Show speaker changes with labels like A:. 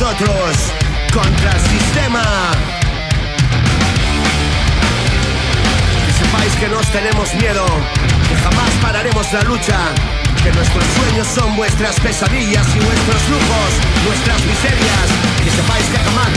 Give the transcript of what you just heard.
A: nosotros contra el sistema. Que sepáis que nos tenemos miedo, que jamás pararemos la lucha. Que nuestros sueños son vuestras pesadillas y vuestros lujos, nuestras miserias. Que sepáis que jamás